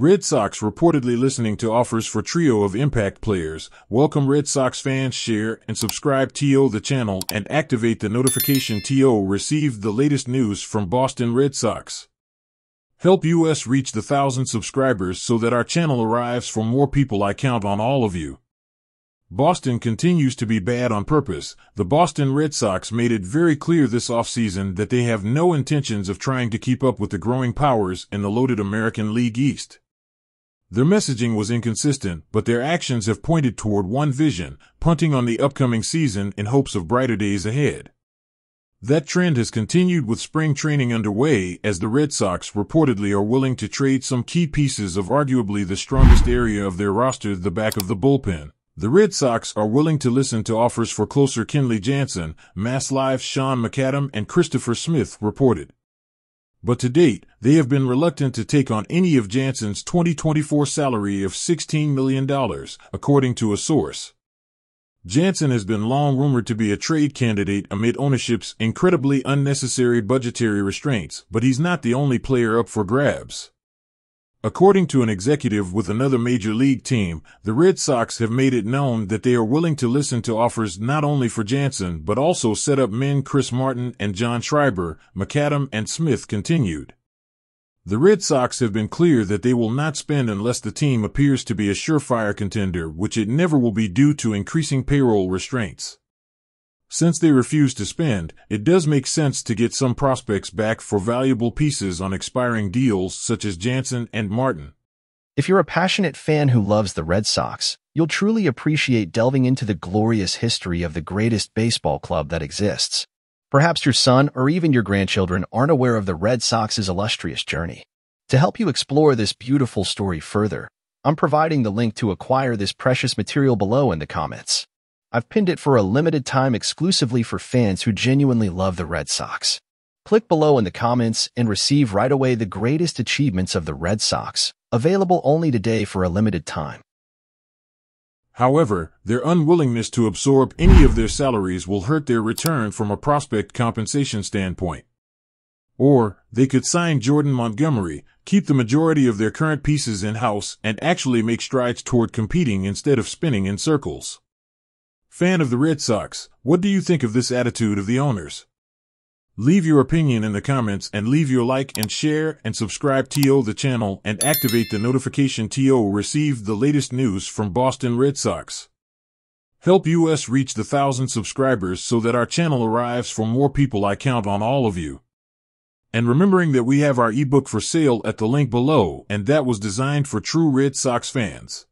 Red Sox reportedly listening to offers for trio of impact players. Welcome Red Sox fans, share and subscribe to the channel and activate the notification to receive the latest news from Boston Red Sox. Help us reach the thousand subscribers so that our channel arrives for more people. I count on all of you. Boston continues to be bad on purpose. The Boston Red Sox made it very clear this offseason that they have no intentions of trying to keep up with the growing powers in the loaded American League East. Their messaging was inconsistent, but their actions have pointed toward one vision, punting on the upcoming season in hopes of brighter days ahead. That trend has continued with spring training underway as the Red Sox reportedly are willing to trade some key pieces of arguably the strongest area of their roster, the back of the bullpen. The Red Sox are willing to listen to offers for closer Kenley Jansen, Mass Live's Sean McAdam, and Christopher Smith reported. But to date, they have been reluctant to take on any of Jansen's 2024 salary of $16 million, according to a source. Jansen has been long rumored to be a trade candidate amid ownership's incredibly unnecessary budgetary restraints, but he's not the only player up for grabs. According to an executive with another major league team, the Red Sox have made it known that they are willing to listen to offers not only for Jansen but also set up men Chris Martin and John Schreiber, McAdam and Smith continued. The Red Sox have been clear that they will not spend unless the team appears to be a surefire contender, which it never will be due to increasing payroll restraints. Since they refuse to spend, it does make sense to get some prospects back for valuable pieces on expiring deals such as Jansen and Martin. If you're a passionate fan who loves the Red Sox, you'll truly appreciate delving into the glorious history of the greatest baseball club that exists. Perhaps your son or even your grandchildren aren't aware of the Red Sox's illustrious journey. To help you explore this beautiful story further, I'm providing the link to acquire this precious material below in the comments. I've pinned it for a limited time exclusively for fans who genuinely love the Red Sox. Click below in the comments and receive right away the greatest achievements of the Red Sox, available only today for a limited time. However, their unwillingness to absorb any of their salaries will hurt their return from a prospect compensation standpoint. Or, they could sign Jordan Montgomery, keep the majority of their current pieces in-house, and actually make strides toward competing instead of spinning in circles. Fan of the Red Sox, what do you think of this attitude of the owners? Leave your opinion in the comments and leave your like and share and subscribe to the channel and activate the notification to receive the latest news from Boston Red Sox. Help us reach the thousand subscribers so that our channel arrives for more people. I count on all of you. And remembering that we have our ebook for sale at the link below and that was designed for true Red Sox fans.